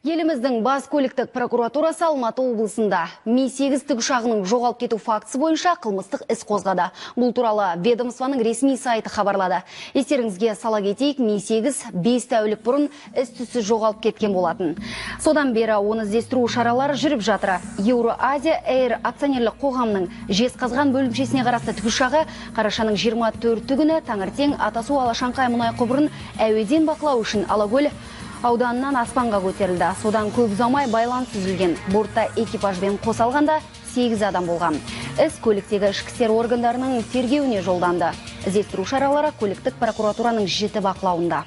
Еліміздің бас көліктік прокуратурасы Алматы облысында Ми-8 тікұшағының жоғалып кету фактісі бойынша қылмыстық іс қозғады. Бұл туралы ведомствоның ресми сайты хабарлады. Естеріңізге сала кетейік, Ми-8 5 тәулік бұрын із-түссіз жоғалып кеткен болатын. Содан бері оны іздестіру шаралары жүріп жатыр. Еуроазия Air акционерлік қоғамның жезқазған бөлімшесіне қарасты тікұшағы қарашаның 24 күні таңертең Атасу Алашаңқай мұнай құбырын әуеден бақылау үшін Алакөл ауданынан аспанға көтерілді. Содан көп ұзамай байланыс үзілген. Бортта экипажбен қоса алғанда 8 адам болған. Іс көліктегі ішкі істер органдарының тергеуіне жолданды. Іздестіру шаралары көліктік прокуратураның жіті бақылауында.